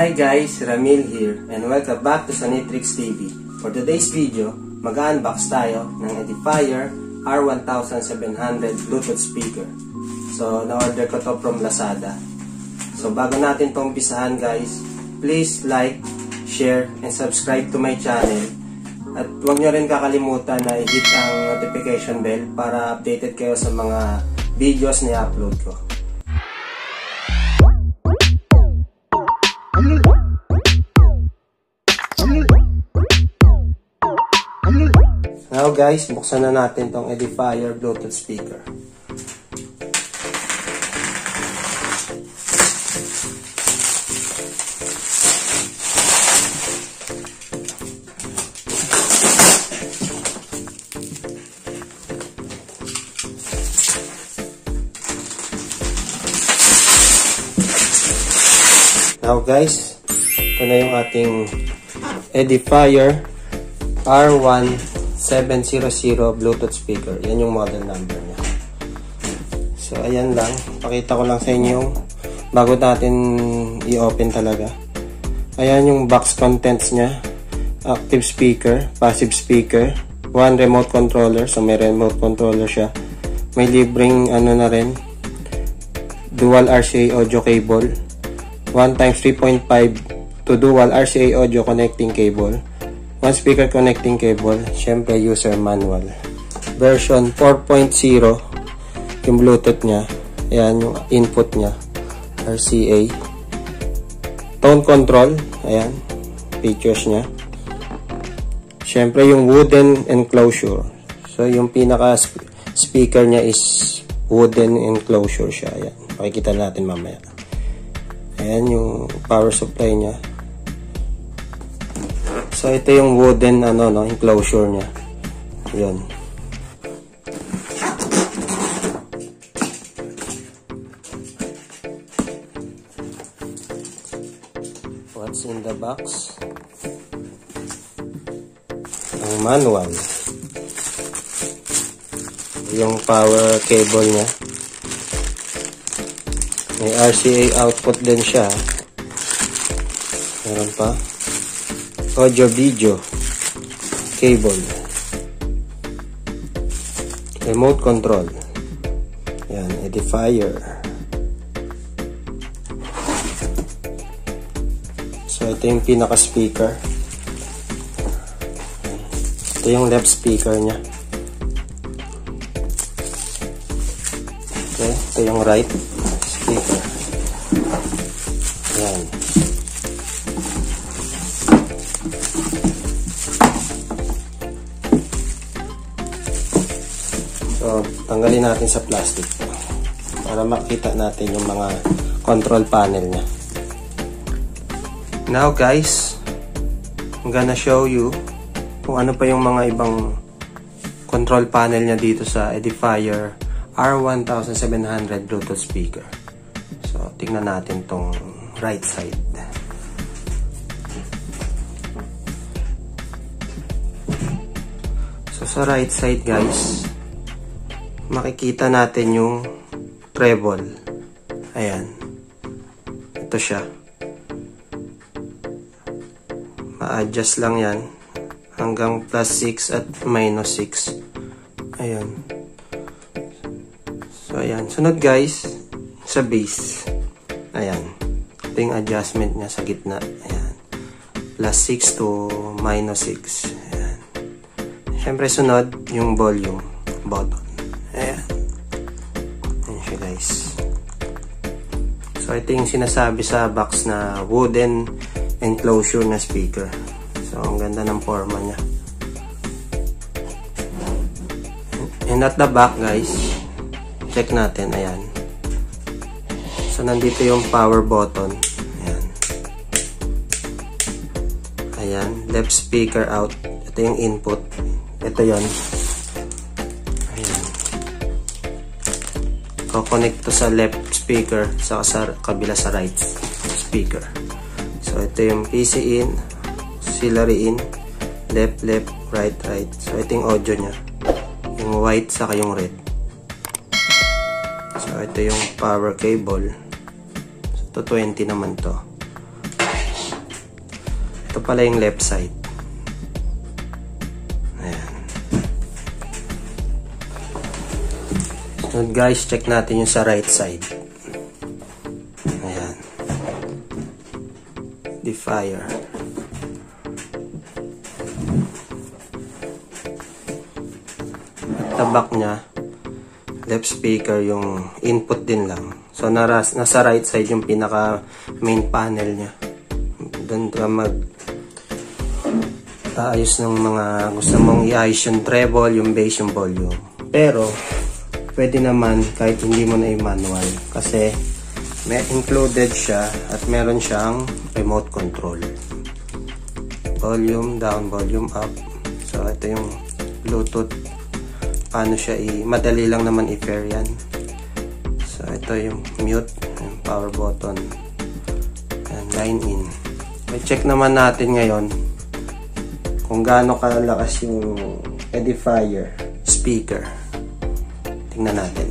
Hi guys, Ramil here and welcome back to Sanitrix TV. For today's video, mag-unbox tayo ng Edifier R1700 Bluetooth speaker. So, na-order ko to from Lazada. So, bago natin itong umpisahan guys, please like, share, and subscribe to my channel. At huwag nyo rin kakalimutan na i-hit ang notification bell para updated kayo sa mga videos na i-upload ko. Guys, buksan na natin tong Edifier Bluetooth speaker. Now guys, ito na yung ating Edifier R1700 Bluetooth speaker. Yan yung model number niya. So, ayan lang. Pakita ko lang sa inyo bago natin i-open talaga. Ayan yung box contents niya. Active speaker, passive speaker, one remote controller. So, may remote controller siya. May libreng ano na rin, dual RCA audio cable. 1 times 3.5 to dual RCA audio connecting cable. One speaker connecting cable. Siyempre, user manual. Version 4.0 yung Bluetooth niya. Ayan yung input niya. RCA. Tone control. Ayan. Features niya. Siyempre, yung wooden enclosure. So, yung pinaka speaker niya is wooden enclosure siya. Ayan. Makikita natin mamaya. Ayan yung power supply niya. So ito yung wooden ano no enclosure niya. 'Yun. What's in the box? Ang manual. Yung power cable niya. May RCA output din siya. Meron pa. Audio video. Cable. Remote control. Yan, edifier. So, ito yung pinaka-speaker. Ito yung left speaker niya. Okay, ito yung right speaker. Yan. Tanggalin natin sa plastic para makita natin yung mga control panel niya. Now guys, I'm gonna show you kung ano pa yung mga ibang control panel niya dito sa Edifier R1700 Bluetooth speaker. So, tingnan natin tong right side. So, sa right side guys, makikita natin yung treble. Ayan. Ito siya. Ma-adjust lang yan. Hanggang plus 6 at minus 6. Ayan. So, ayan. Sunod guys, sa base. Ayan. Ito yung adjustment niya sa gitna. Ayan. Plus 6 to minus 6. Ayan. Siyempre sunod, yung volume button. So, ito yung sinasabi sa box na wooden enclosure na speaker. So, ang ganda ng forma niya. And at the back guys, check natin. Ayan. So, nandito yung power button. Ayan. Ayan. Left speaker out. Ito yung input. Ito yon. Ayan. Ko-connect to sa left speaker sa, sa kabila sa right speaker. So, ito yung PC in, auxiliary in, left, left, right, right. So, ito yung audio niya. Yung white saka yung red. So, ito yung power cable. So, to 20 naman to. Ito pala yung left side. So guys, check natin yung sa right side. Ayan. Defier. At tabak niya, left speaker yung input din lang. So naras, nasa right side yung pinaka main panel niya. Doon ka mag ayos ng mga gusto mong i-ayos yung treble, yung bass, yung volume. Pero, pwede naman kahit hindi mo na i-manual. Kasi, may included siya at meron siyang remote control. Volume down, volume up. So, ito yung Bluetooth. Paano siya i... Madali lang naman i-pair yan. So, ito yung mute, yung power button. And line in. May check naman natin ngayon kung gaano kalakas yung edifier speaker. Tingnan natin.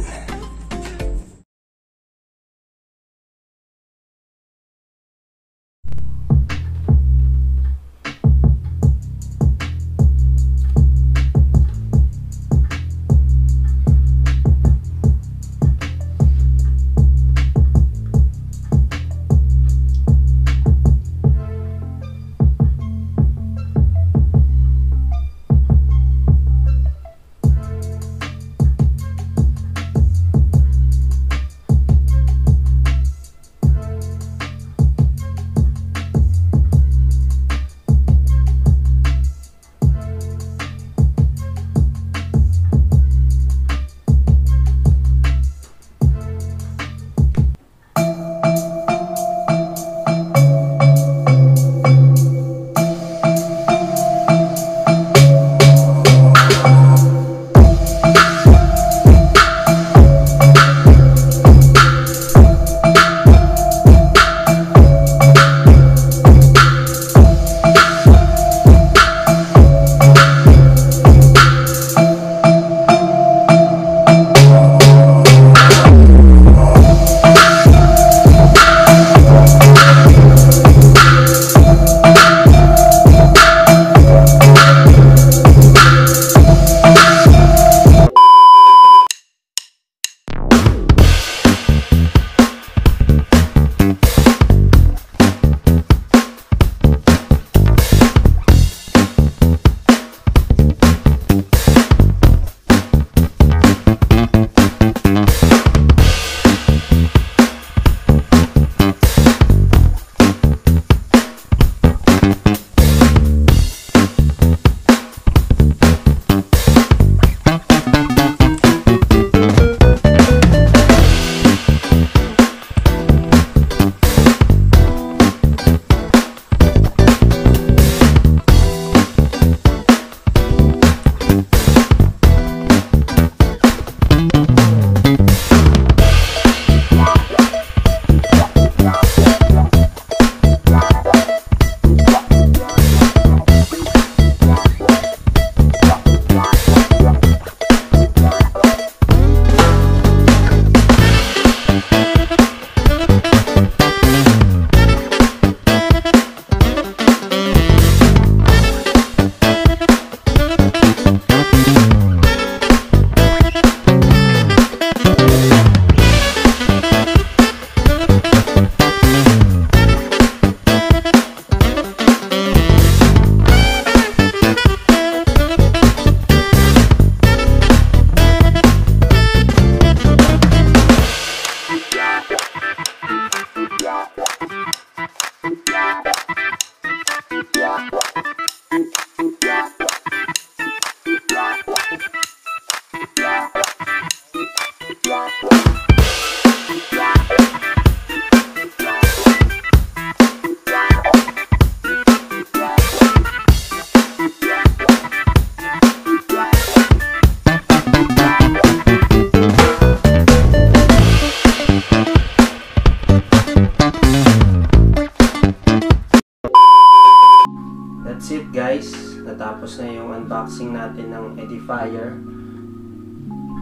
Natapos na yung unboxing natin ng Edifier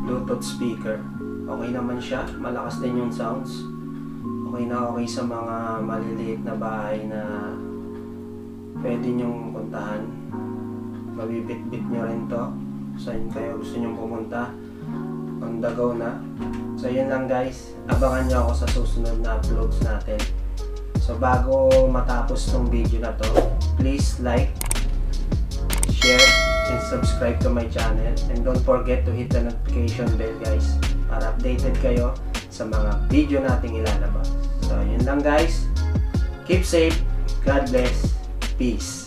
Bluetooth speaker. Okay naman siya. Malakas din yung sounds. Okay na okay sa mga maliliit na bahay na pwede nyong puntahan. Mabibit-bit nyo rin to. Saan kayo gusto nyong pumunta. On the go na. So yun lang guys. Abangan nyo ako sa susunod na uploads natin. So bago matapos tong video na to, please like, share, and subscribe to my channel. And don't forget to hit the notification bell guys para updated kayo sa mga video nating ilalabas. So yun lang guys. Keep safe. God bless. Peace.